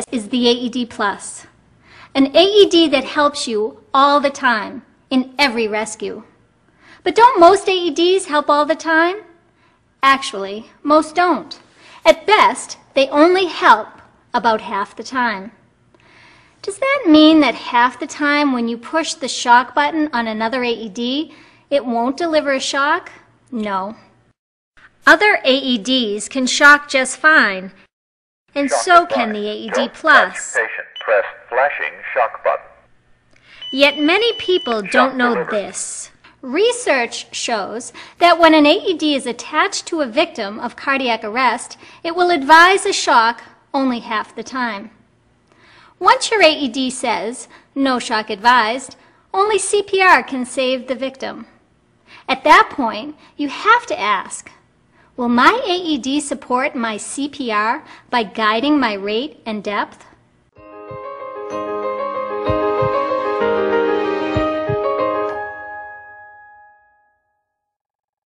This is the AED Plus, an AED that helps you all the time in every rescue. But don't most AEDs help all the time? Actually, most don't. At best, they only help about half the time. Does that mean that half the time when you push the shock button on another AED, it won't deliver a shock? No. Other AEDs can shock just fine, and Shock so can the AED Plus. patient. Press flashing shock button. Yet many people don't know delivered. this. Research shows that when an AED is attached to a victim of cardiac arrest, it will advise a shock only half the time. Once your AED says, no shock advised, only CPR can save the victim. At that point, you have to ask, will my AED support my CPR by guiding my rate and depth?